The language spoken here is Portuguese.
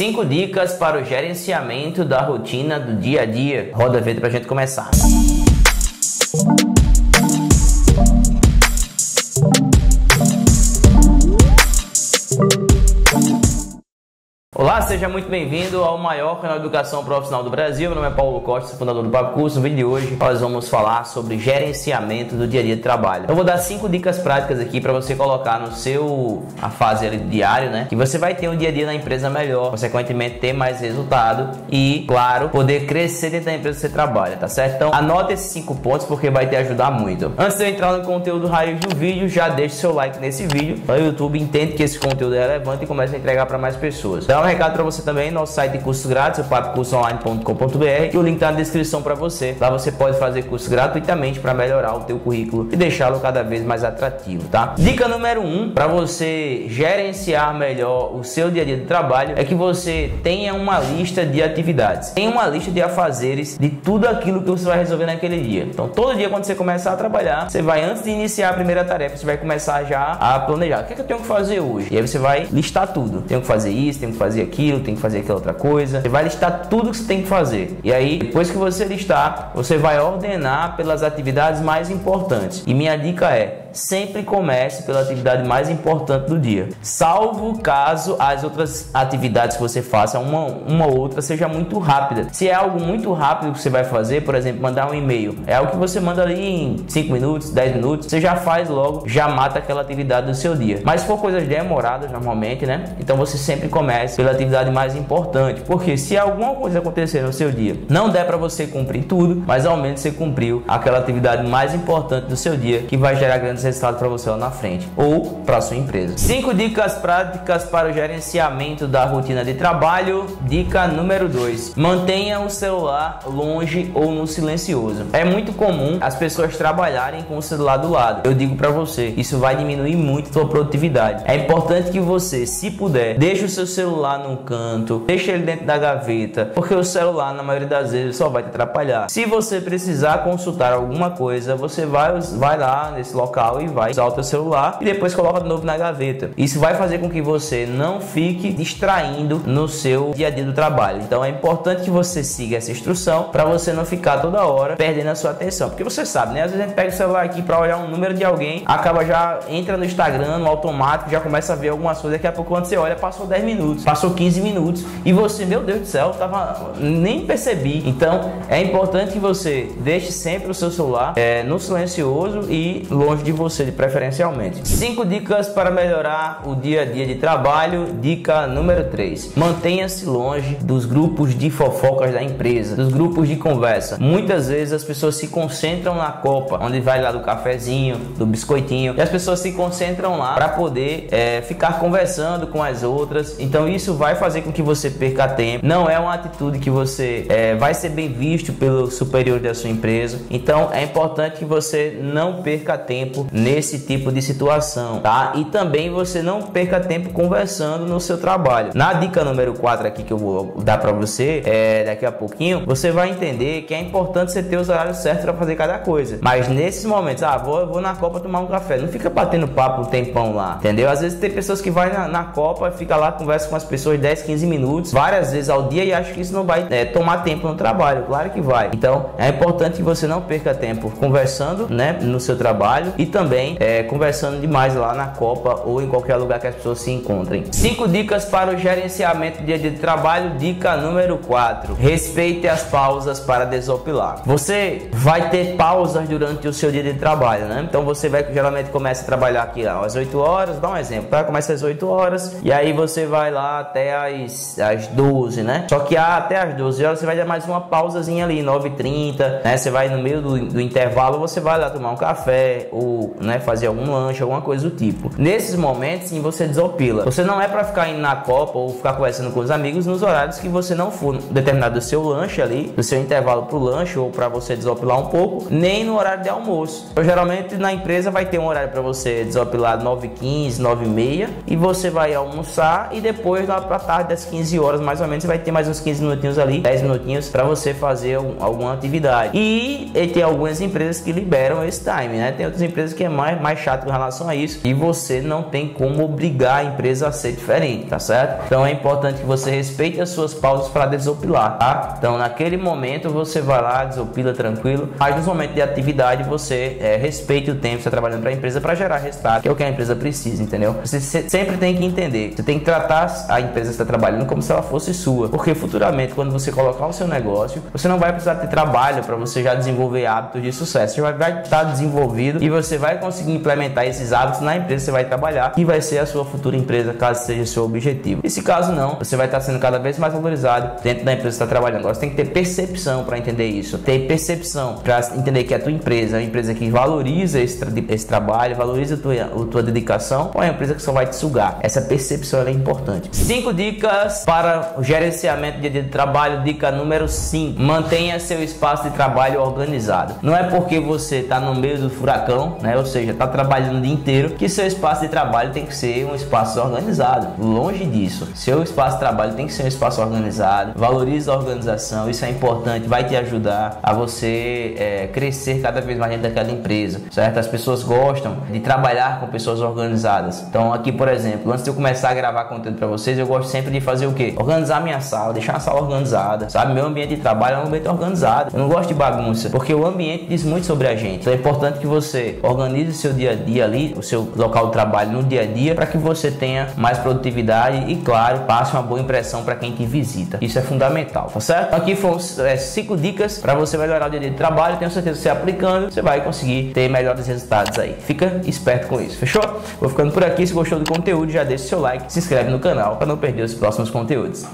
5 dicas para o gerenciamento da rotina do dia a dia. Roda a para a gente começar. Olá, seja muito bem-vindo ao maior canal de educação profissional do Brasil. Meu nome é Paulo Costa, fundador do Papo Curso. No vídeo de hoje, nós vamos falar sobre gerenciamento do dia a dia de trabalho. Eu vou dar cinco dicas práticas aqui para você colocar no seu a fase diário, né? Que você vai ter um dia a dia na empresa melhor, consequentemente ter mais resultado e, claro, poder crescer dentro da empresa que você trabalha, tá certo? Então, anote esses cinco pontos porque vai te ajudar muito. Antes de eu entrar no conteúdo raiz do vídeo, já deixe seu like nesse vídeo. O YouTube entende que esse conteúdo é relevante e começa a entregar para mais pessoas. Então, recado para você também, nosso site de cursos grátis, o papocursoonline.com.br e o link está na descrição para você. Lá você pode fazer cursos gratuitamente para melhorar o teu currículo e deixá-lo cada vez mais atrativo, tá? Dica número 1 um, para você gerenciar melhor o seu dia a dia de trabalho é que você tenha uma lista de atividades. Tenha uma lista de afazeres de tudo aquilo que você vai resolver naquele dia. Então, todo dia quando você começar a trabalhar, você vai antes de iniciar a primeira tarefa, você vai começar já a planejar. O que, é que eu tenho que fazer hoje? E aí você vai listar tudo. Tenho que fazer isso, tenho que fazer aquilo aquilo, tem que fazer aquela outra coisa. Você vai listar tudo que você tem que fazer. E aí, depois que você listar, você vai ordenar pelas atividades mais importantes. E minha dica é: sempre comece pela atividade mais importante do dia. Salvo caso as outras atividades que você faça, uma, uma outra, seja muito rápida. Se é algo muito rápido que você vai fazer, por exemplo, mandar um e-mail, é algo que você manda ali em 5 minutos, 10 minutos, você já faz logo, já mata aquela atividade do seu dia. Mas se for coisas demoradas normalmente, né? Então você sempre comece pela atividade mais importante, porque se alguma coisa acontecer no seu dia, não der para você cumprir tudo, mas ao menos você cumpriu aquela atividade mais importante do seu dia que vai gerar grandes resultados para você lá na frente ou para sua empresa. Cinco dicas práticas para o gerenciamento da rotina de trabalho. Dica número 2: mantenha o celular longe ou no silencioso. É muito comum as pessoas trabalharem com o celular do lado. Eu digo para você, isso vai diminuir muito a sua produtividade. É importante que você, se puder, deixe o seu celular num canto, deixe ele dentro da gaveta, porque o celular na maioria das vezes só vai te atrapalhar. Se você precisar consultar alguma coisa, você vai vai lá nesse local e vai usar o teu celular e depois coloca de novo na gaveta. Isso vai fazer com que você não fique distraindo no seu dia a dia do trabalho. Então é importante que você siga essa instrução para você não ficar toda hora perdendo a sua atenção. Porque você sabe, né? Às vezes a gente pega o celular aqui para olhar um número de alguém, acaba já entra no Instagram, no automático, já começa a ver algumas coisas. Daqui a pouco quando você olha, passou 10 minutos, passou 15 minutos e você, meu Deus do céu, tava nem percebi. Então é importante que você deixe sempre o seu celular é, no silencioso e longe de você preferencialmente. 5 dicas para melhorar o dia a dia de trabalho. Dica número 3: mantenha-se longe dos grupos de fofocas da empresa, dos grupos de conversa. Muitas vezes as pessoas se concentram na copa, onde vai lá do cafezinho, do biscoitinho, e as pessoas se concentram lá para poder é, ficar conversando com as outras. Então isso vai fazer com que você perca tempo. Não é uma atitude que você é, vai ser bem visto pelo superior da sua empresa. Então é importante que você não perca tempo nesse esse tipo de situação, tá? E também você não perca tempo conversando no seu trabalho. Na dica número 4 aqui que eu vou dar para você, é, daqui a pouquinho, você vai entender que é importante você ter os horários certos para fazer cada coisa. Mas nesses momentos, ah, vou, vou na Copa tomar um café, não fica batendo papo um tempão lá, entendeu? Às vezes tem pessoas que vai na, na Copa, fica lá, conversa com as pessoas 10, 15 minutos, várias vezes ao dia e acha que isso não vai é, tomar tempo no trabalho. Claro que vai. Então é importante que você não perca tempo conversando, né, no seu trabalho e também é, conversando demais lá na Copa ou em qualquer lugar que as pessoas se encontrem. Cinco dicas para o gerenciamento do dia de trabalho. Dica número 4: respeite as pausas para desopilar. Você vai ter pausas durante o seu dia de trabalho, né? Então você vai geralmente começa a trabalhar aqui ó, às 8 horas, dá um exemplo, tá? Começa às 8 horas e aí você vai lá até as, as 12, né? Só que ah, até as 12 horas você vai dar mais uma pausazinha ali, 9h30, né? Você vai no meio do, do intervalo, você vai lá tomar um café ou, né, fazer algum lanche, alguma coisa do tipo. Nesses momentos, sim, você desopila. Você não é para ficar indo na copa ou ficar conversando com os amigos nos horários que você não for determinado do seu lanche ali, do seu intervalo pro lanche ou para você desopilar um pouco, nem no horário de almoço. Então, geralmente na empresa vai ter um horário para você desopilar 9h15, 9h30 e você vai almoçar e depois lá para tarde das 15 horas mais ou menos você vai ter mais uns 15 minutinhos ali, 10 minutinhos para você fazer alguma atividade. E, e tem algumas empresas que liberam esse time, né? Tem outras empresas que que é mais, mais chato com relação a isso e você não tem como obrigar a empresa a ser diferente, tá certo? Então é importante que você respeite as suas pausas para desopilar, tá? Então naquele momento você vai lá, desopila tranquilo, mas nos momentos de atividade você é, respeite o tempo que você está trabalhando para a empresa para gerar resultado, que é o que a empresa precisa, entendeu? Você sempre tem que entender, você tem que tratar a empresa que está trabalhando como se ela fosse sua, porque futuramente quando você colocar o seu negócio, você não vai precisar ter trabalho para você já desenvolver hábitos de sucesso, você vai, vai estar desenvolvido e você vai conseguir implementar esses hábitos na empresa que você vai trabalhar e vai ser a sua futura empresa, caso seja seu objetivo. E se caso não, você vai estar sendo cada vez mais valorizado dentro da empresa que está trabalhando. Agora você tem que ter percepção para entender isso, ter percepção para entender que a tua empresa é uma empresa que valoriza esse, tra esse trabalho, valoriza a tua, a tua dedicação ou é uma empresa que só vai te sugar. Essa percepção é importante. Cinco dicas para o gerenciamento de dia de trabalho. Dica número 5: mantenha seu espaço de trabalho organizado. Não é porque você está no meio do furacão, né? Ou seja, está trabalhando o dia inteiro, que seu espaço de trabalho tem que ser um espaço organizado. Longe disso. Seu espaço de trabalho tem que ser um espaço organizado. Valorize a organização, isso é importante, vai te ajudar a você é, crescer cada vez mais dentro daquela empresa, certo? As pessoas gostam de trabalhar com pessoas organizadas. Então, aqui, por exemplo, antes de eu começar a gravar conteúdo para vocês, eu gosto sempre de fazer o quê? Organizar minha sala, deixar a sala organizada, sabe? Meu ambiente de trabalho é um ambiente organizado. Eu não gosto de bagunça, porque o ambiente diz muito sobre a gente. Então, é importante que você organize o seu dia a dia ali, o seu local de trabalho no dia a dia, para que você tenha mais produtividade e, claro, passe uma boa impressão para quem te visita. Isso é fundamental, tá certo? Aqui foram é, cinco dicas para você melhorar o dia a dia de trabalho. Tenho certeza que você aplicando, você vai conseguir ter melhores resultados aí. Fica esperto com isso, fechou? Vou ficando por aqui. Se gostou do conteúdo, já deixa seu like, se inscreve no canal para não perder os próximos conteúdos.